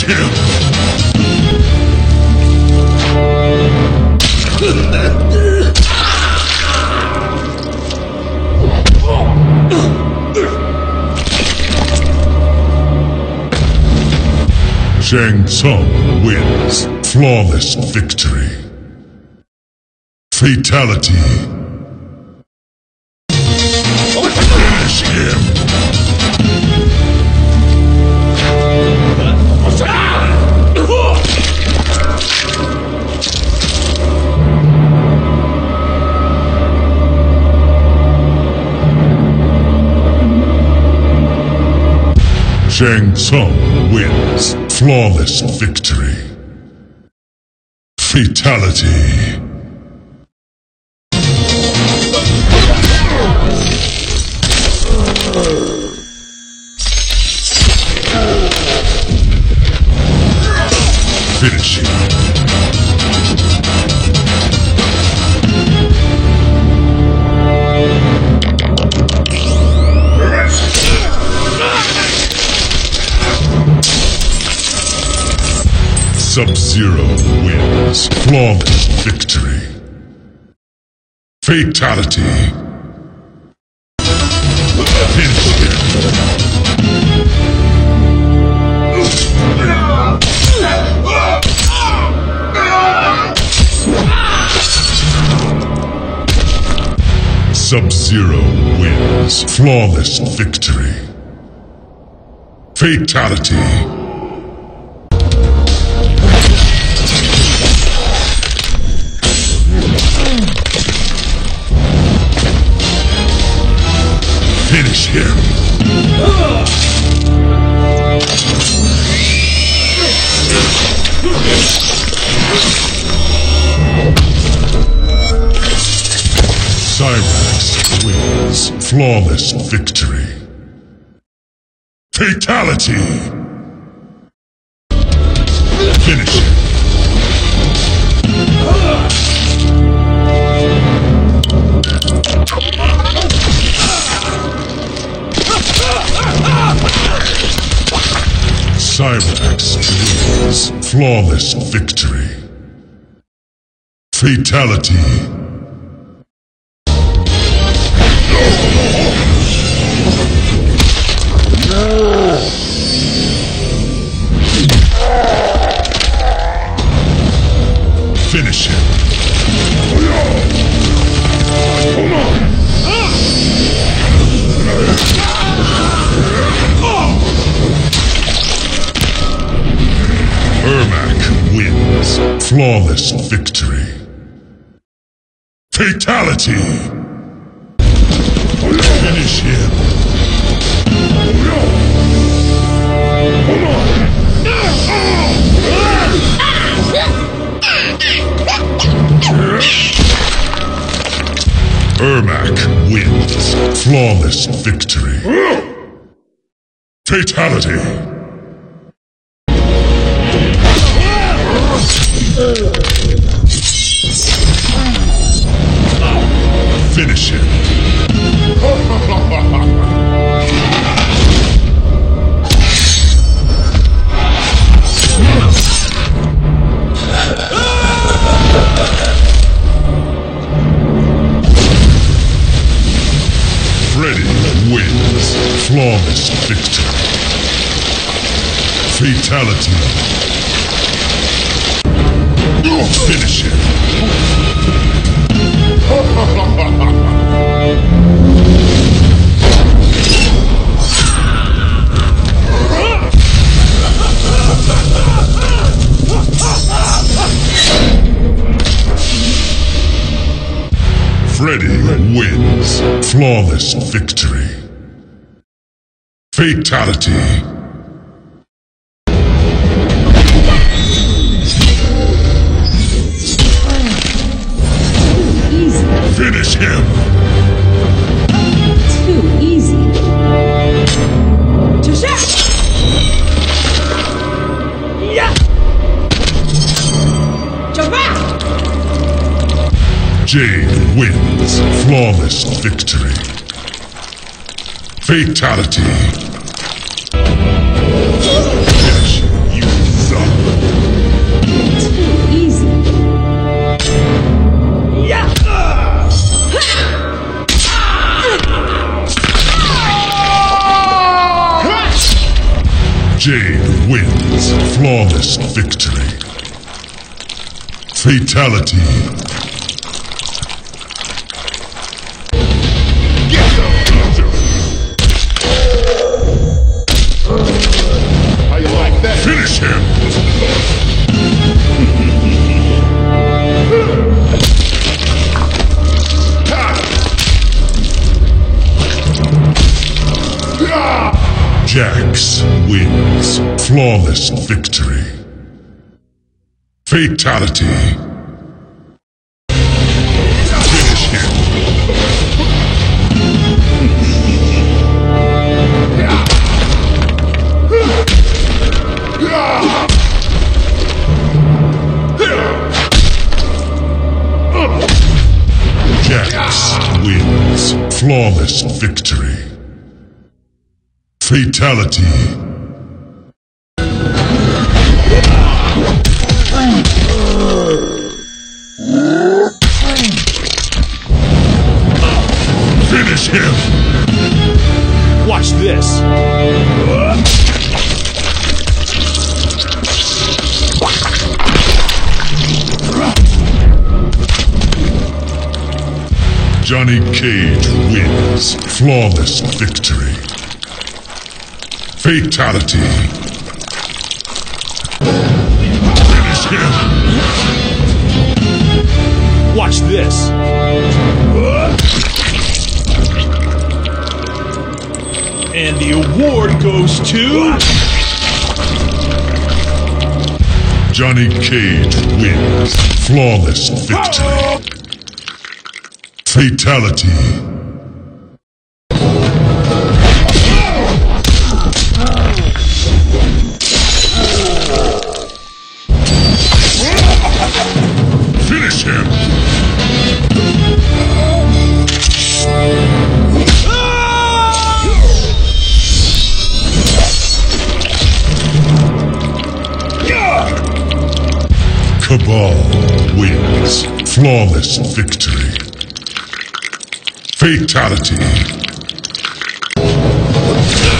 Finish! Shang Tsung wins. Flawless victory. Fatality. Shang Tsung wins. Flawless victory. Fatality. Sub-Zero wins. Flawless victory. Fatality. Sub-Zero wins. Flawless victory. Fatality. Flawless victory. Fatality. Finish him. Cyrax. Flawless victory. Fatality. Finish him. Ermac wins. Flawless victory. Fatality. Ermac wins. Flawless victory. Fatality. Victory. Fatality. Finish him. Freddy wins. Flawless victory. Fatality. Finish him. Too easy. Tasha! Yeah! Jabba! Jade wins. Flawless victory. Fatality. Jade wins. Flawless victory. Fatality. How you like that? Finish him! Jax wins. Flawless victory. Fatality. Fatality. Finish him! Watch this. Johnny Cage wins. Flawless victory. Fatality. Finish him! Watch this. And the award goes to Johnny Cage wins. Flawless victory. Fatality. Flawless victory. Fatality.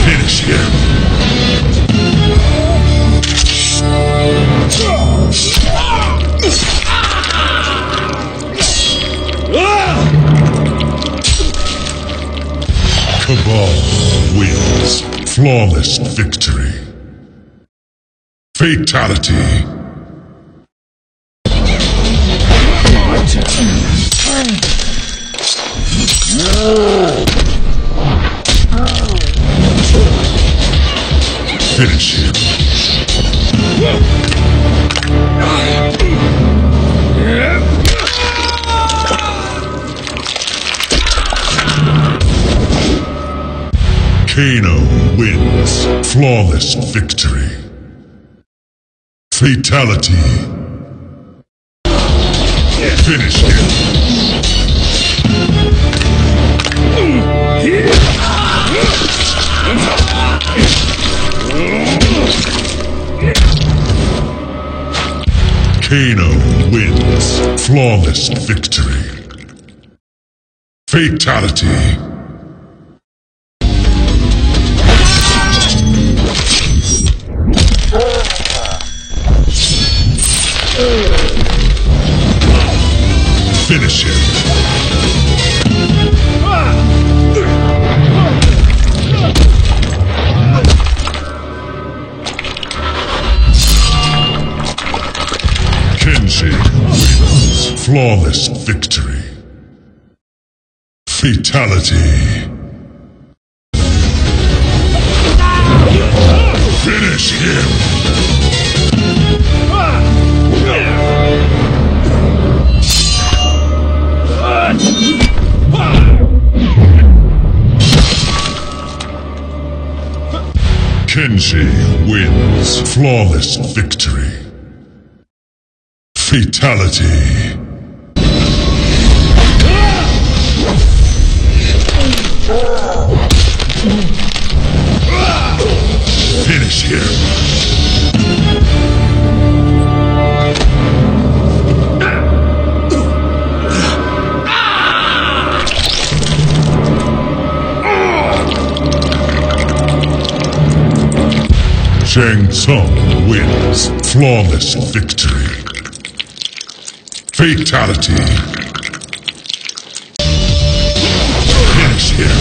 Finish him. Kabal wins. Flawless victory. Fatality. Finish him. Kano wins. Flawless victory. Fatality. Finish him. Kano wins. Flawless victory. Fatality. Finish him. Flawless victory. Fatality. Finish him. Kenshi wins. Flawless victory. Fatality. Finish him. Shang Tsung wins. Flawless victory. Fatality. Finish him.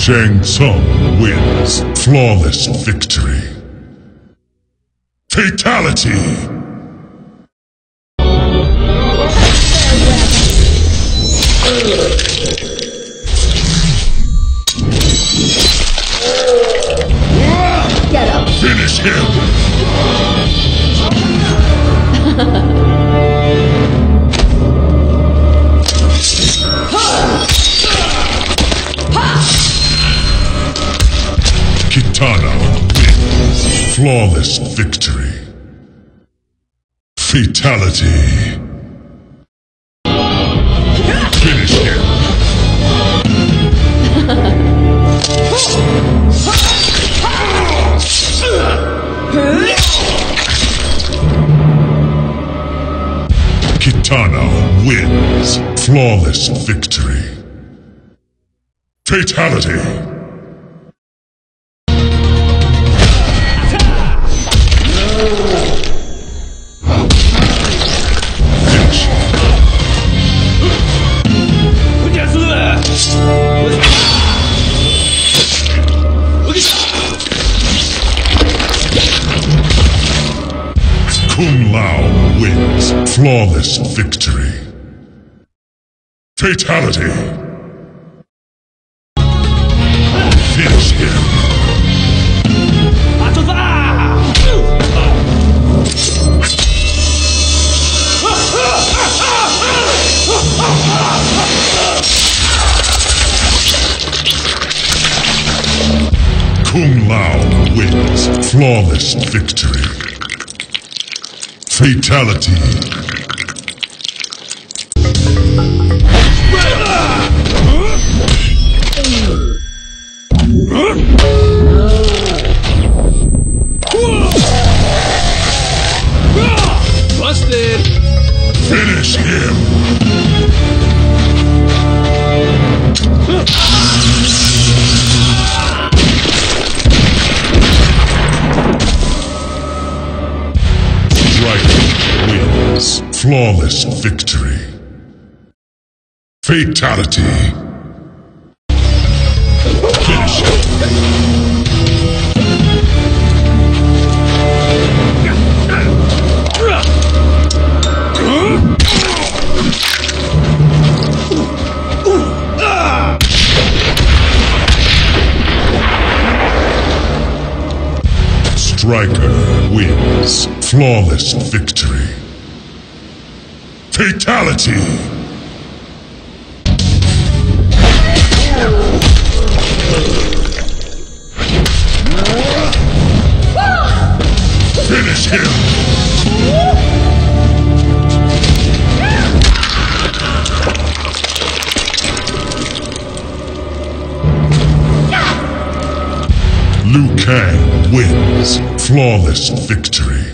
Shang Tsung wins. Flawless victory. Fatality. Flawless victory. Fatality. Finish him. Kitana wins. Flawless victory. Fatality. Kung Lao wins flawless victory. Fatality! Finish him! Kung Lao wins flawless victory. Fatality. Flawless victory. Fatality. Finish him. Stryker wins. Flawless victory. Fatality. Finish him. Liu Kang wins. Flawless victory.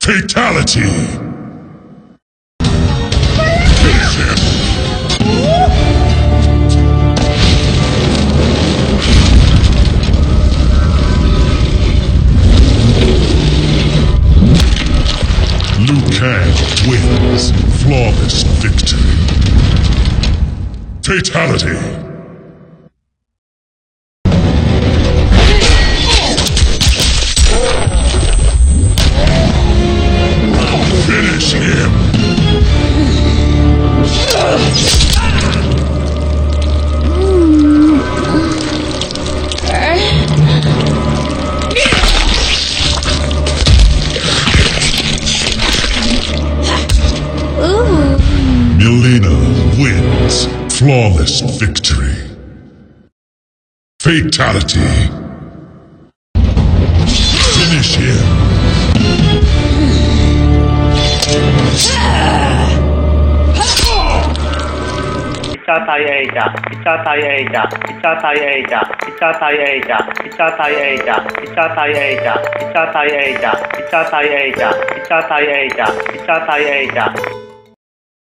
Fatality. Victory. Fatality. Wins. Flawless victory. Fatality. Finish him. Itatayeja, Itatayeja, Itatayeja, Itatayeja, Itatayeja, Itatayeja, Itatayeja, Itatayeja, Itatayeja, Itatayeja.